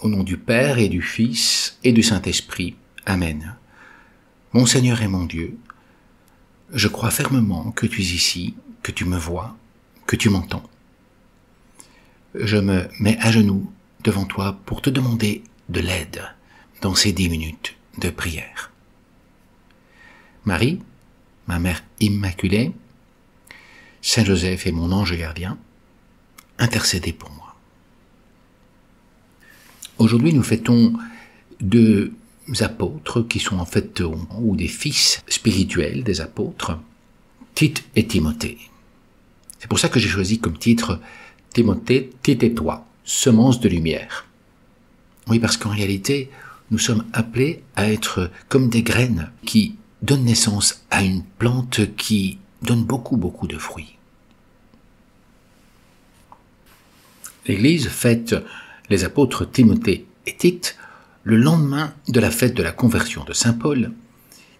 Au nom du Père et du Fils et du Saint-Esprit. Amen. Mon Seigneur et mon Dieu, je crois fermement que tu es ici, que tu me vois, que tu m'entends. Je me mets à genoux devant toi pour te demander de l'aide dans ces dix minutes de prière. Marie, ma mère immaculée, Saint Joseph et mon ange gardien, intercédez pour moi. Aujourd'hui, nous fêtons deux apôtres qui sont en fait ou des fils spirituels des apôtres, Tite et Timothée. C'est pour ça que j'ai choisi comme titre Timothée, Tite et toi, semence de lumière. Oui, parce qu'en réalité, nous sommes appelés à être comme des graines qui donnent naissance à une plante qui donne beaucoup, beaucoup de fruits. L'Église fête les apôtres Timothée et Tite le lendemain de la fête de la conversion de Saint Paul,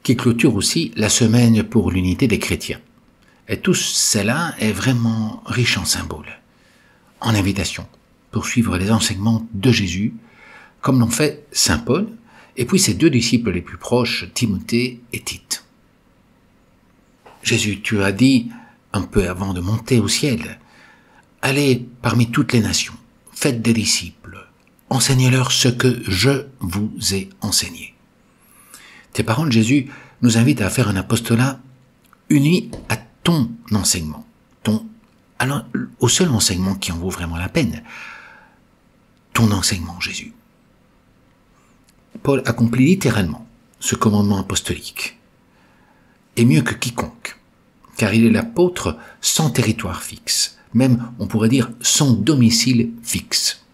qui clôture aussi la semaine pour l'unité des chrétiens. Et tout cela est vraiment riche en symboles, en invitations, pour suivre les enseignements de Jésus, comme l'ont fait Saint Paul, et puis ses deux disciples les plus proches, Timothée et Tite. Jésus, tu as dit, un peu avant de monter au ciel, allez parmi toutes les nations, faites des disciples, enseignez-leur ce que je vous ai enseigné. Tes paroles, Jésus, nous invitent à faire un apostolat uni à ton enseignement, ton, alors, au seul enseignement qui en vaut vraiment la peine, ton enseignement, Jésus. Paul accomplit littéralement ce commandement apostolique, et mieux que quiconque, car il est l'apôtre sans territoire fixe, même on pourrait dire sans domicile fixe.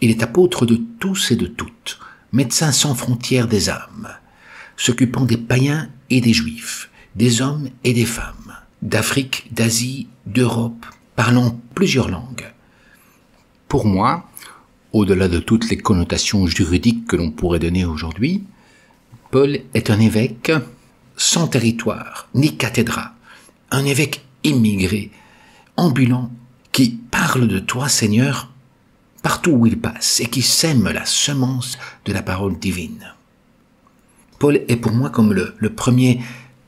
Il est apôtre de tous et de toutes, médecin sans frontières des âmes, s'occupant des païens et des juifs, des hommes et des femmes, d'Afrique, d'Asie, d'Europe, parlant plusieurs langues. Pour moi, au-delà de toutes les connotations juridiques que l'on pourrait donner aujourd'hui, Paul est un évêque sans territoire, ni cathédrale, un évêque immigré, ambulant, qui parle de toi, Seigneur, partout où il passe et qui sème la semence de la parole divine. Paul est pour moi comme le, premier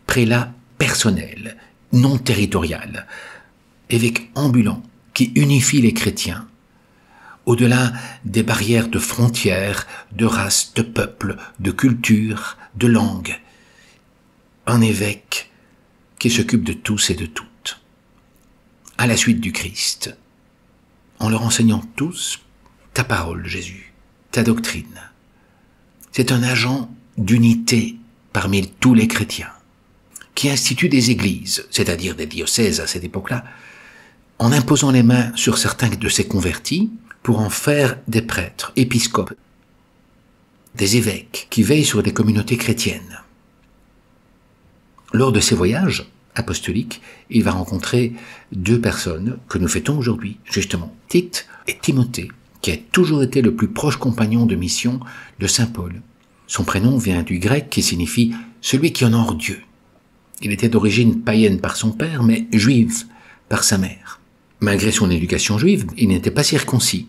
prélat personnel, non territorial, évêque ambulant qui unifie les chrétiens, au-delà des barrières de frontières, de races, de peuples, de cultures, de langues. Un évêque qui s'occupe de tous et de toutes, la suite du Christ, en leur enseignant tous ta parole, Jésus, ta doctrine. C'est un agent d'unité parmi tous les chrétiens, qui institue des églises, c'est-à-dire des diocèses à cette époque-là, en imposant les mains sur certains de ses convertis pour en faire des prêtres, épiscopes, des évêques qui veillent sur des communautés chrétiennes. Lors de ses voyages, apostolique, il va rencontrer deux personnes que nous fêtons aujourd'hui, justement, Tite et Timothée, qui a toujours été le plus proche compagnon de mission de Saint Paul. Son prénom vient du grec qui signifie celui qui honore Dieu. Il était d'origine païenne par son père, mais juive par sa mère. Malgré son éducation juive, il n'était pas circoncis.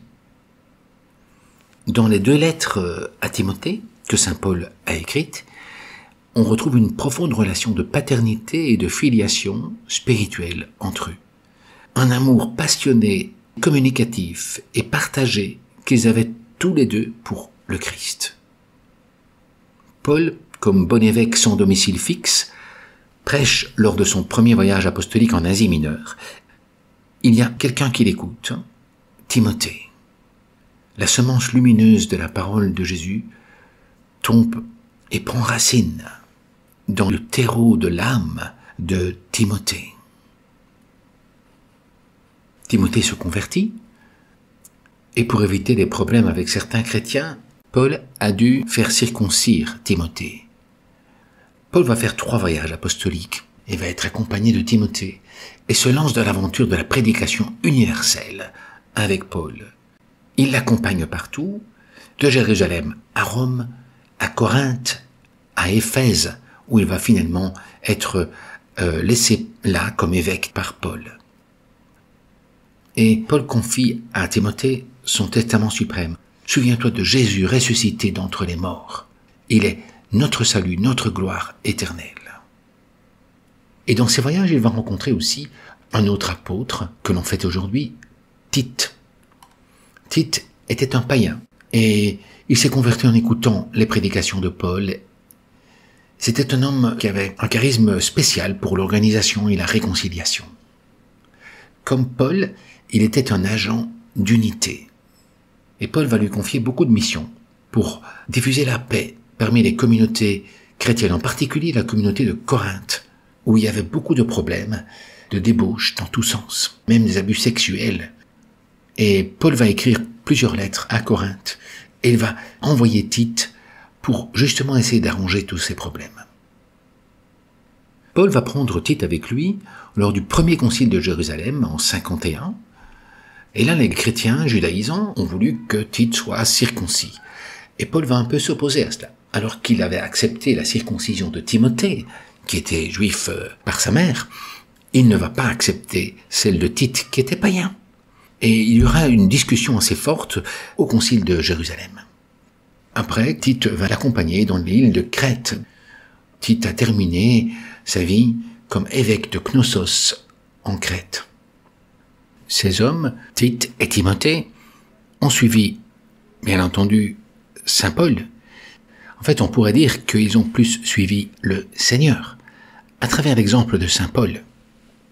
Dans les deux lettres à Timothée que Saint Paul a écrites, on retrouve une profonde relation de paternité et de filiation spirituelle entre eux. Un amour passionné, communicatif et partagé qu'ils avaient tous les deux pour le Christ. Paul, comme bon évêque sans domicile fixe, prêche lors de son premier voyage apostolique en Asie mineure. Il y a quelqu'un qui l'écoute, Timothée. La semence lumineuse de la parole de Jésus tombe et prend racine dans le terreau de l'âme de Timothée. Timothée se convertit, et pour éviter des problèmes avec certains chrétiens, Paul a dû faire circoncire Timothée. Paul va faire trois voyages apostoliques et va être accompagné de Timothée et se lance dans l'aventure de la prédication universelle avec Paul. Il l'accompagne partout, de Jérusalem à Rome, à Corinthe, à Éphèse, où il va finalement être euh, laissé là comme évêque par Paul. Et Paul confie à Timothée son testament suprême, Souviens-toi de Jésus ressuscité d'entre les morts. Il est notre salut, notre gloire éternelle. Et dans ces voyages, il va rencontrer aussi un autre apôtre que l'on fait aujourd'hui, Tite. Tite était un païen et il s'est converti en écoutant les prédications de Paul. C'était un homme qui avait un charisme spécial pour l'organisation et la réconciliation. Comme Paul, il était un agent d'unité. Et Paul va lui confier beaucoup de missions pour diffuser la paix parmi les communautés chrétiennes, en particulier la communauté de Corinthe, où il y avait beaucoup de problèmes, de débauches dans tous sens, même des abus sexuels. Et Paul va écrire plusieurs lettres à Corinthe, et il va envoyer Tite pour justement essayer d'arranger tous ces problèmes. Paul va prendre Tite avec lui lors du premier concile de Jérusalem en 51, et là les chrétiens judaïsants ont voulu que Tite soit circoncis. Et Paul va un peu s'opposer à cela, alors qu'il avait accepté la circoncision de Timothée, qui était juif euh, par sa mère, il ne va pas accepter celle de Tite, qui était païen. Et il y aura une discussion assez forte au concile de Jérusalem. Après, Tite va l'accompagner dans l'île de Crète. Tite a terminé sa vie comme évêque de Knossos en Crète. Ces hommes, Tite et Timothée, ont suivi, bien entendu, Saint Paul. En fait, on pourrait dire qu'ils ont plus suivi le Seigneur. À travers l'exemple de Saint Paul,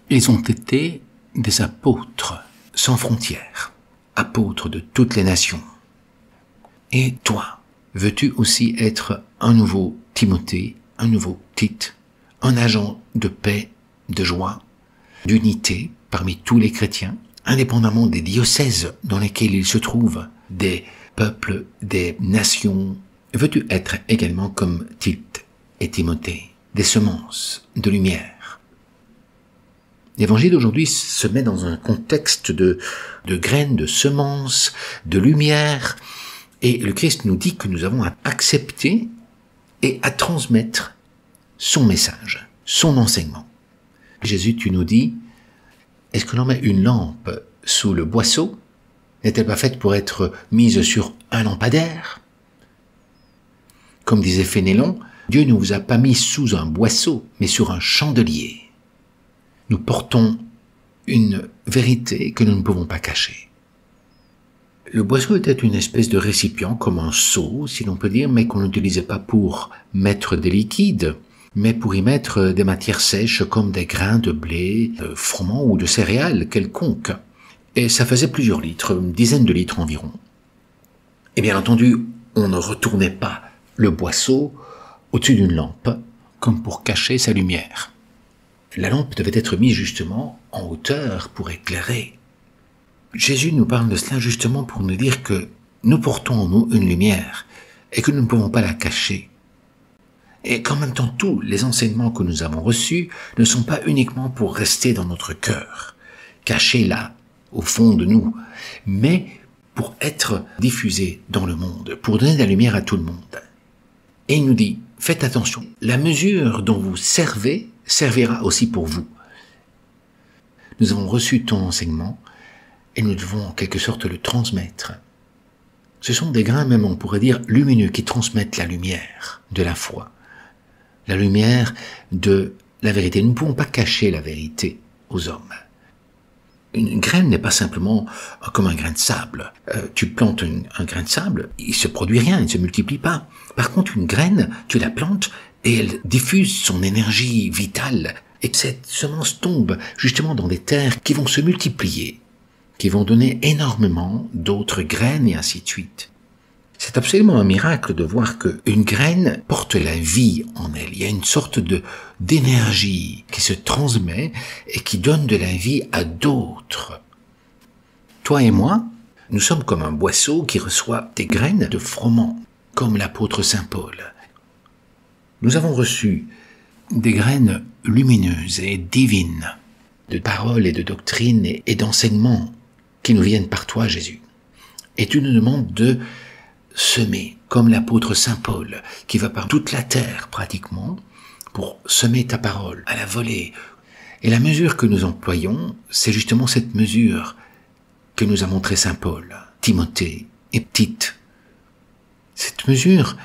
ils ont été des apôtres sans frontières, apôtres de toutes les nations. Et toi, veux-tu aussi être un nouveau Timothée, un nouveau Tite, un agent de paix, de joie, d'unité parmi tous les chrétiens, indépendamment des diocèses dans lesquels ils se trouvent, des peuples, des nations? Veux-tu être également comme Tite et Timothée, des semences de lumière? L'évangile d'aujourd'hui se met dans un contexte de, de graines, de semences, de lumière, et le Christ nous dit que nous avons à accepter et à transmettre son message, son enseignement. Jésus, tu nous dis, est-ce que l'on met une lampe sous le boisseau? N'est-elle pas faite pour être mise sur un lampadaire? Comme disait Fénélon, Dieu ne vous a pas mis sous un boisseau, mais sur un chandelier. Nous portons une vérité que nous ne pouvons pas cacher. Le boisseau était une espèce de récipient comme un seau, si l'on peut dire, mais qu'on n'utilisait pas pour mettre des liquides, mais pour y mettre des matières sèches comme des grains de blé, de froment ou de céréales quelconques et ça faisait plusieurs litres, une dizaine de litres environ. Et bien entendu, on ne retournait pas le boisseau au-dessus d'une lampe, comme pour cacher sa lumière. La lampe devait être mise justement en hauteur pour éclairer. Jésus nous parle de cela justement pour nous dire que nous portons en nous une lumière et que nous ne pouvons pas la cacher. Et qu'en même temps, tous les enseignements que nous avons reçus ne sont pas uniquement pour rester dans notre cœur, cachés là, au fond de nous, mais pour être diffusé dans le monde, pour donner de la lumière à tout le monde. Et il nous dit, faites attention, la mesure dont vous servez servira aussi pour vous. Nous avons reçu ton enseignement et nous devons en quelque sorte le transmettre. Ce sont des grains même, on pourrait dire, lumineux qui transmettent la lumière de la foi, la lumière de la vérité. Nous ne pouvons pas cacher la vérité aux hommes. Une graine n'est pas simplement comme un grain de sable. Euh, tu plantes un grain de sable, il se produit rien, il ne se multiplie pas. Par contre, une graine, tu la plantes et elle diffuse son énergie vitale. Et cette semence tombe justement dans des terres qui vont se multiplier, qui vont donner énormément d'autres graines et ainsi de suite. C'est absolument un miracle de voir qu'une graine porte la vie en elle. Il y a une sorte de d'énergie qui se transmet et qui donne de la vie à d'autres. Toi et moi, nous sommes comme un boisseau qui reçoit des graines de froment, comme l'apôtre Saint Paul. Nous avons reçu des graines lumineuses et divines, de paroles et de doctrines et d'enseignements qui nous viennent par toi, Jésus. Et tu nous demandes de semer, comme l'apôtre Saint Paul, qui va par toute la terre pratiquement, pour semer ta parole à la volée. Et la mesure que nous employons, c'est justement cette mesure que nous a montré Saint Paul, Timothée et Tite, Cette mesure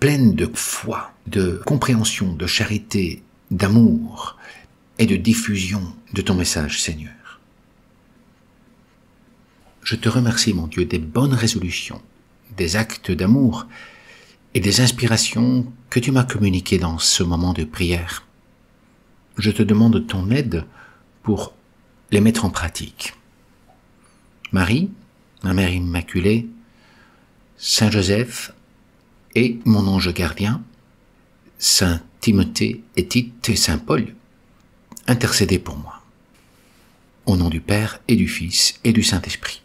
pleine de foi, de compréhension, de charité, d'amour et de diffusion de ton message, Seigneur. Je te remercie, mon Dieu, des bonnes résolutions, des actes d'amour et des inspirations que tu m'as communiquées dans ce moment de prière. Je te demande ton aide pour les mettre en pratique. Marie, ma Mère Immaculée, Saint Joseph et mon ange gardien, Saint Timothée et Tite et Saint Paul, intercédez pour moi. Au nom du Père et du Fils et du Saint-Esprit.